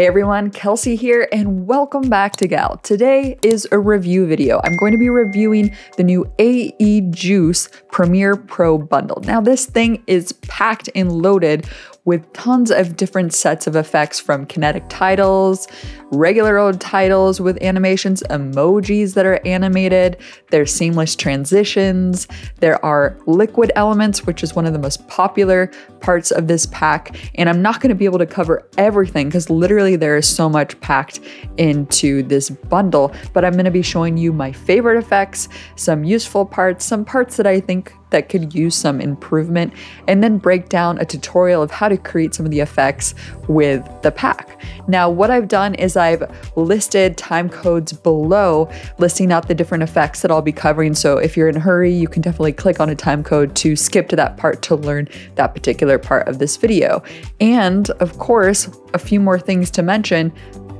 Hey everyone, Kelsey here, and welcome back to Gal. Today is a review video. I'm going to be reviewing the new AE Juice Premiere Pro bundle. Now, this thing is packed and loaded with tons of different sets of effects from kinetic titles, regular old titles with animations, emojis that are animated, there's seamless transitions, there are liquid elements, which is one of the most popular parts of this pack. And I'm not going to be able to cover everything because literally there is so much packed into this bundle, but I'm going to be showing you my favorite effects, some useful parts, some parts that I think that could use some improvement, and then break down a tutorial of how to create some of the effects with the pack. Now, what I've done is I've listed time codes below, listing out the different effects that I'll be covering. So if you're in a hurry, you can definitely click on a time code to skip to that part to learn that particular part of this video. And of course, a few more things to mention.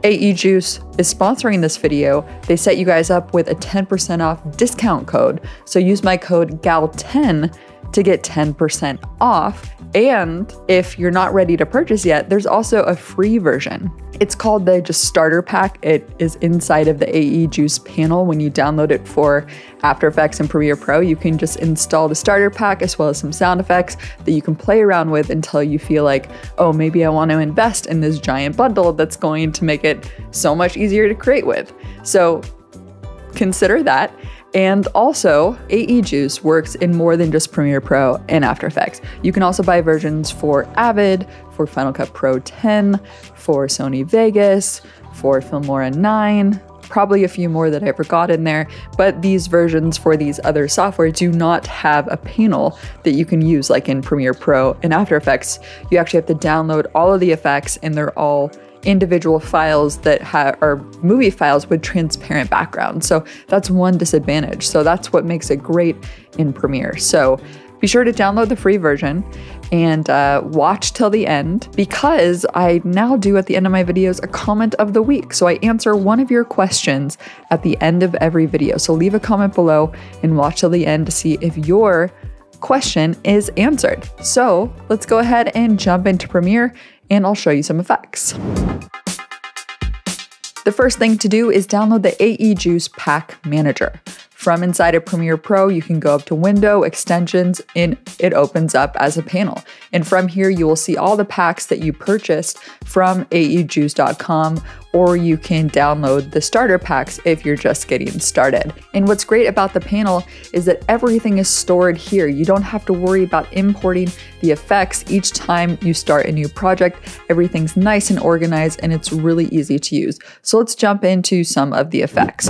AE Juice is sponsoring this video. They set you guys up with a 10% off discount code. So use my code GAL10 to get 10% off. And if you're not ready to purchase yet, there's also a free version. It's called the just starter pack. It is inside of the AE Juice panel. When you download it for After Effects and Premiere Pro, you can just install the starter pack as well as some sound effects that you can play around with until you feel like, oh, maybe I want to invest in this giant bundle that's going to make it so much easier to create with. So consider that. And also, AE Juice works in more than just Premiere Pro and After Effects. You can also buy versions for Avid, for Final Cut Pro 10, for Sony Vegas, for Filmora 9, probably a few more that I forgot in there, but these versions for these other software do not have a panel that you can use like in Premiere Pro and After Effects. You actually have to download all of the effects and they're all individual files that ha- are movie files with transparent backgrounds. So that's one disadvantage. So that's what makes it great in Premiere. So be sure to download the free version and uh, watch till the end because I now do at the end of my videos a comment of the week. So I answer one of your questions at the end of every video. So leave a comment below and watch till the end to see if your question is answered. So let's go ahead and jump into Premiere and I'll show you some effects. The first thing to do is download the AE Juice Pack Manager. From inside of Premiere Pro, you can go up to Window, Extensions, and it opens up as a panel. And from here, you will see all the packs that you purchased from aejuice.com, or you can download the starter packs if you're just getting started. And what's great about the panel is that everything is stored here. You don't have to worry about importing the effects each time you start a new project. Everything's nice and organized, and it's really easy to use. So let's jump into some of the effects.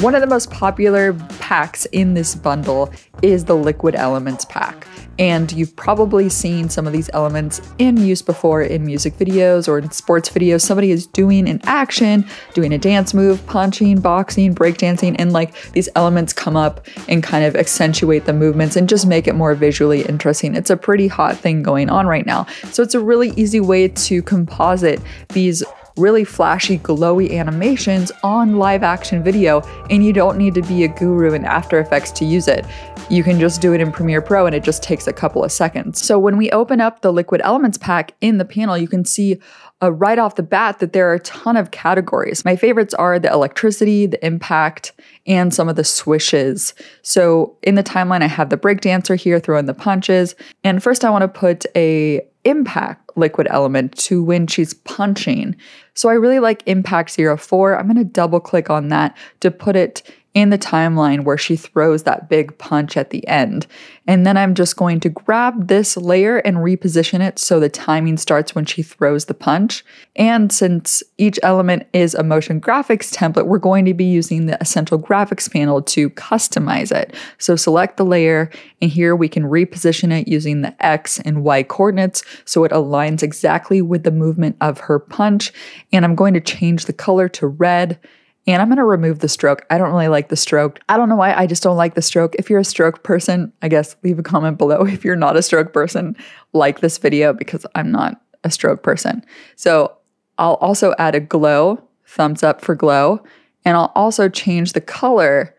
One of the most popular packs in this bundle is the Liquid Elements pack. And you've probably seen some of these elements in use before in music videos or in sports videos. Somebody is doing an action, doing a dance move, punching, boxing, breakdancing, and like these elements come up and kind of accentuate the movements and just make it more visually interesting. It's a pretty hot thing going on right now. So it's a really easy way to composite these really flashy, glowy animations on live action video, and you don't need to be a guru in After Effects to use it. You can just do it in Premiere Pro and it just takes a couple of seconds. So when we open up the Liquid Elements pack in the panel, you can see uh, right off the bat that there are a ton of categories. My favorites are the electricity, the impact, and some of the swishes. So in the timeline, I have the breakdancer here throwing the punches. And first, I want to put a impact liquid element to when she's punching. So I really like impact 04. I'm going to double click on that to put it in the timeline where she throws that big punch at the end. And then I'm just going to grab this layer and reposition it so the timing starts when she throws the punch. And since each element is a motion graphics template, we're going to be using the Essential Graphics panel to customize it. So select the layer, and here we can reposition it using the X and Y coordinates so it aligns exactly with the movement of her punch. And I'm going to change the color to red and I'm going to remove the stroke. I don't really like the stroke. I don't know why. I just don't like the stroke. If you're a stroke person, I guess leave a comment below. If you're not a stroke person, like this video because I'm not a stroke person. So I'll also add a glow, thumbs up for glow. And I'll also change the color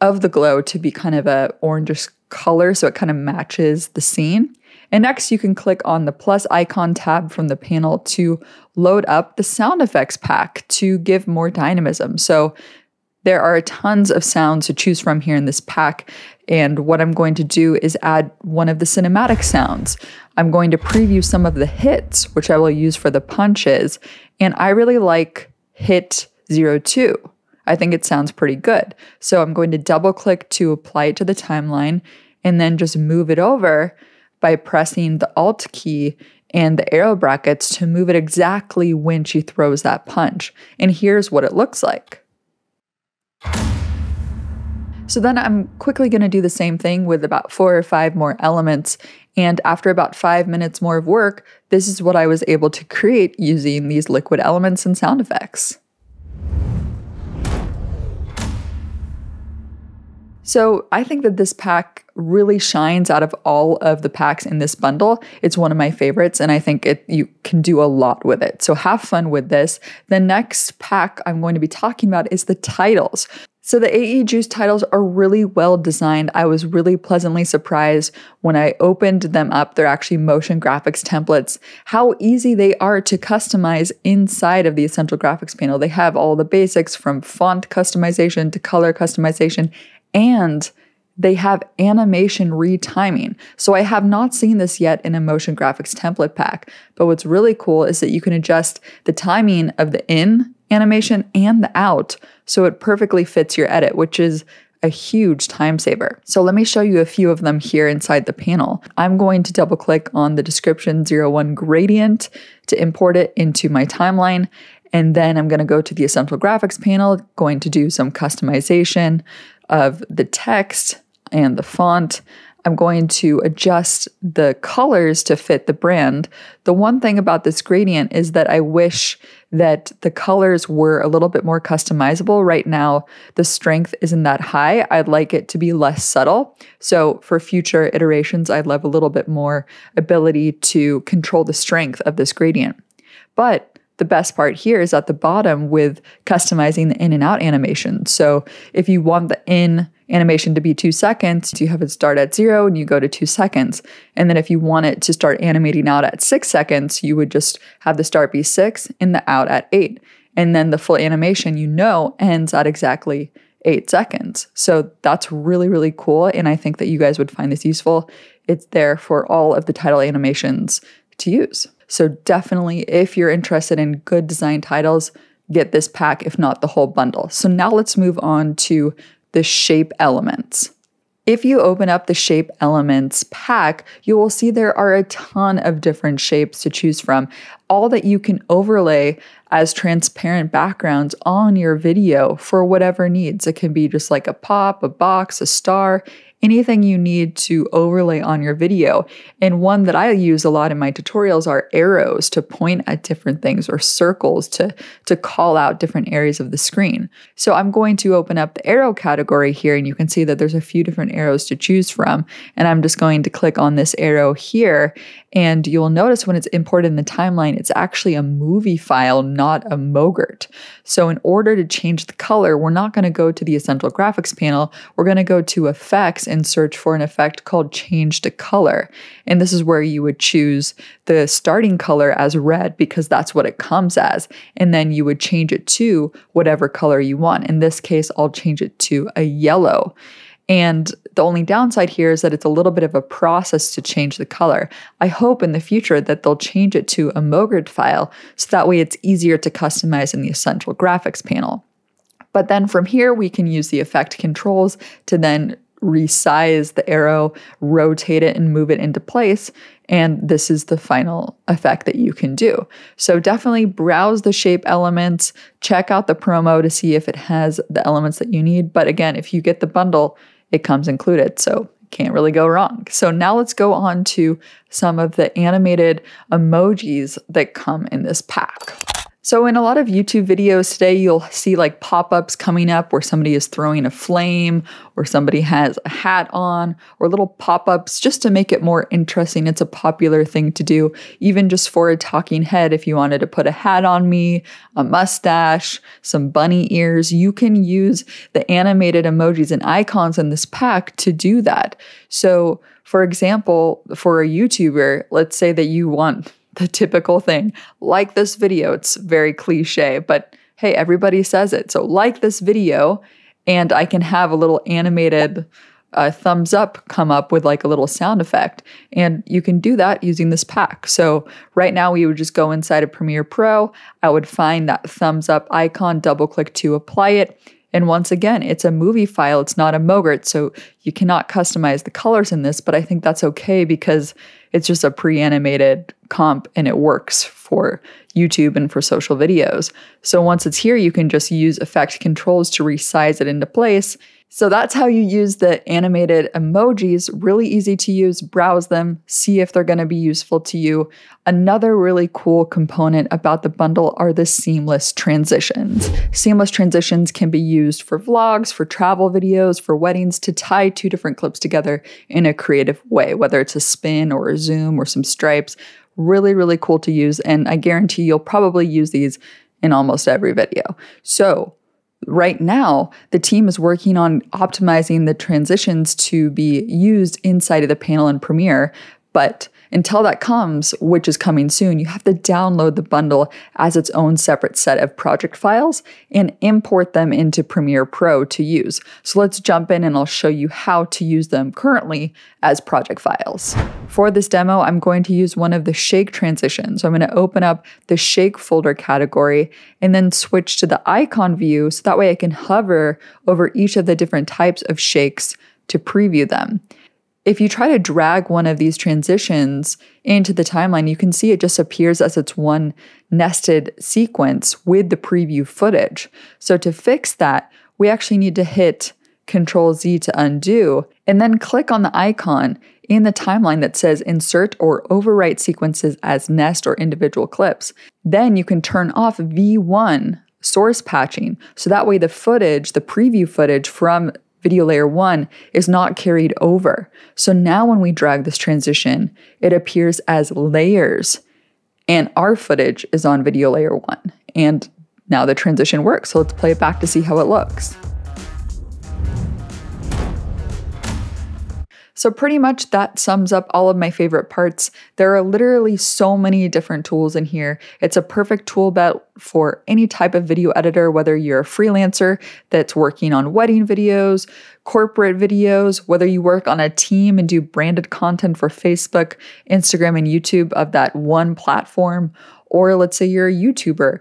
of the glow to be kind of a orangish color so it kind of matches the scene. And next, you can click on the plus icon tab from the panel to load up the sound effects pack to give more dynamism. So there are tons of sounds to choose from here in this pack. And what I'm going to do is add one of the cinematic sounds. I'm going to preview some of the hits, which I will use for the punches. And I really like hit 02. I think it sounds pretty good. So I'm going to double click to apply it to the timeline and then just move it over by pressing the Alt key and the arrow brackets to move it exactly when she throws that punch. And here's what it looks like. So then I'm quickly going to do the same thing with about four or five more elements. And after about five minutes more of work, this is what I was able to create using these liquid elements and sound effects. So I think that this pack really shines out of all of the packs in this bundle. It's one of my favorites, and I think it you can do a lot with it. So have fun with this. The next pack I'm going to be talking about is the titles. So the AE Juice titles are really well designed. I was really pleasantly surprised when I opened them up. They're actually motion graphics templates. How easy they are to customize inside of the Essential Graphics panel. They have all the basics from font customization to color customization and they have animation retiming. So I have not seen this yet in a motion graphics template pack, but what's really cool is that you can adjust the timing of the in animation and the out so it perfectly fits your edit, which is a huge time saver. So let me show you a few of them here inside the panel. I'm going to double click on the description 01 gradient to import it into my timeline. And then I'm going to go to the essential graphics panel, going to do some customization of the text and the font. I'm going to adjust the colors to fit the brand. The one thing about this gradient is that I wish that the colors were a little bit more customizable. Right now, the strength isn't that high. I'd like it to be less subtle. So for future iterations, I'd love a little bit more ability to control the strength of this gradient. But the best part here is at the bottom with customizing the in and out animation. So if you want the in animation to be two seconds, you have it start at zero and you go to two seconds. And then if you want it to start animating out at six seconds, you would just have the start be six and the out at eight. And then the full animation, you know, ends at exactly eight seconds. So that's really, really cool. And I think that you guys would find this useful. It's there for all of the title animations to use. So, definitely, if you're interested in good design titles, get this pack, if not the whole bundle. So, now let's move on to the shape elements. If you open up the shape elements pack, you will see there are a ton of different shapes to choose from, all that you can overlay as transparent backgrounds on your video for whatever needs. It can be just like a pop, a box, a star, anything you need to overlay on your video. And one that I use a lot in my tutorials are arrows to point at different things or circles to, to call out different areas of the screen. So I'm going to open up the arrow category here and you can see that there's a few different arrows to choose from. And I'm just going to click on this arrow here and you'll notice when it's imported in the timeline, it's actually a movie file, not a MOGRT. So in order to change the color, we're not going to go to the Essential Graphics panel. We're going to go to Effects and search for an effect called Change to Color. And this is where you would choose the starting color as red because that's what it comes as. And then you would change it to whatever color you want. In this case, I'll change it to a yellow. And the only downside here is that it's a little bit of a process to change the color. I hope in the future that they'll change it to a MOGRT file so that way it's easier to customize in the Essential Graphics panel. But then from here, we can use the effect controls to then resize the arrow, rotate it, and move it into place. And this is the final effect that you can do. So definitely browse the shape elements, check out the promo to see if it has the elements that you need. But again, if you get the bundle, it comes included. So can't really go wrong. So now let's go on to some of the animated emojis that come in this pack. So, in a lot of YouTube videos today, you'll see like pop ups coming up where somebody is throwing a flame or somebody has a hat on or little pop ups just to make it more interesting. It's a popular thing to do, even just for a talking head. If you wanted to put a hat on me, a mustache, some bunny ears, you can use the animated emojis and icons in this pack to do that. So, for example, for a YouTuber, let's say that you want the typical thing. Like this video. It's very cliche, but hey, everybody says it. So, like this video, and I can have a little animated uh, thumbs up come up with like a little sound effect. And you can do that using this pack. So, right now, we would just go inside of Premiere Pro. I would find that thumbs up icon, double click to apply it. And once again, it's a movie file, it's not a MOGRT, so you cannot customize the colors in this, but I think that's okay because it's just a pre animated comp and it works for YouTube and for social videos. So once it's here, you can just use effect controls to resize it into place so that's how you use the animated emojis. Really easy to use. Browse them, see if they're going to be useful to you. Another really cool component about the bundle are the seamless transitions. Seamless transitions can be used for vlogs, for travel videos, for weddings to tie two different clips together in a creative way, whether it's a spin or a zoom or some stripes. Really, really cool to use. And I guarantee you'll probably use these in almost every video. So, right now, the team is working on optimizing the transitions to be used inside of the panel in Premiere. But until that comes, which is coming soon, you have to download the bundle as its own separate set of project files and import them into Premiere Pro to use. So let's jump in and I'll show you how to use them currently as project files. For this demo, I'm going to use one of the shake transitions. So I'm going to open up the shake folder category and then switch to the icon view so that way I can hover over each of the different types of shakes to preview them if you try to drag one of these transitions into the timeline, you can see it just appears as its one nested sequence with the preview footage. So to fix that, we actually need to hit Control Z to undo and then click on the icon in the timeline that says insert or overwrite sequences as nest or individual clips. Then you can turn off V1 source patching. So that way the footage, the preview footage from video layer one is not carried over. So now when we drag this transition, it appears as layers and our footage is on video layer one. And now the transition works. So let's play it back to see how it looks. So, pretty much that sums up all of my favorite parts. There are literally so many different tools in here. It's a perfect tool belt for any type of video editor, whether you're a freelancer that's working on wedding videos, corporate videos, whether you work on a team and do branded content for Facebook, Instagram, and YouTube of that one platform, or let's say you're a YouTuber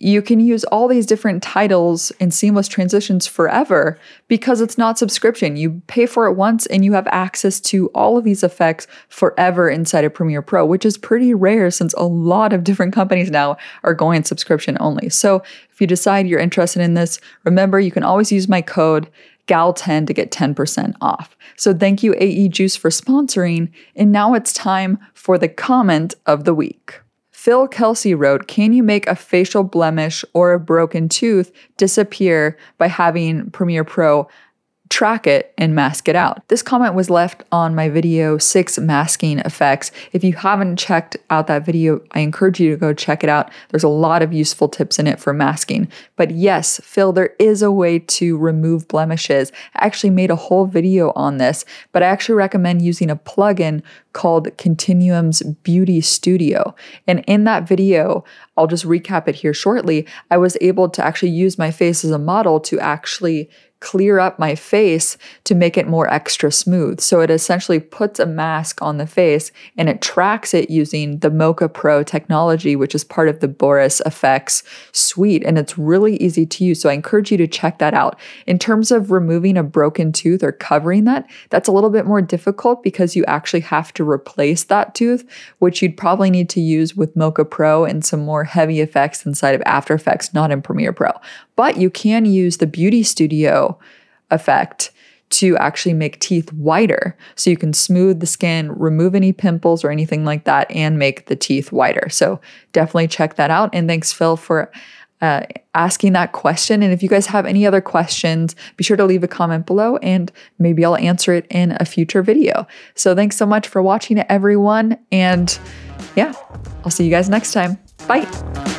you can use all these different titles and seamless transitions forever because it's not subscription. You pay for it once and you have access to all of these effects forever inside of Premiere Pro, which is pretty rare since a lot of different companies now are going subscription only. So if you decide you're interested in this, remember you can always use my code GAL10 to get 10% off. So thank you AE Juice for sponsoring, and now it's time for the comment of the week. Phil Kelsey wrote, Can you make a facial blemish or a broken tooth disappear by having Premiere Pro track it and mask it out. This comment was left on my video, Six Masking Effects. If you haven't checked out that video, I encourage you to go check it out. There's a lot of useful tips in it for masking. But yes, Phil, there is a way to remove blemishes. I actually made a whole video on this, but I actually recommend using a plugin called Continuum's Beauty Studio. And in that video, I'll just recap it here shortly. I was able to actually use my face as a model to actually clear up my face to make it more extra smooth. So it essentially puts a mask on the face and it tracks it using the Mocha Pro technology, which is part of the Boris FX suite. And it's really easy to use. So I encourage you to check that out. In terms of removing a broken tooth or covering that, that's a little bit more difficult because you actually have to replace that tooth, which you'd probably need to use with Mocha Pro and some more heavy effects inside of After Effects, not in Premiere Pro. But you can use the Beauty Studio effect to actually make teeth whiter. So you can smooth the skin, remove any pimples or anything like that, and make the teeth whiter. So definitely check that out. And thanks, Phil, for uh, asking that question. And if you guys have any other questions, be sure to leave a comment below and maybe I'll answer it in a future video. So thanks so much for watching, everyone. And yeah, I'll see you guys next time. Bye.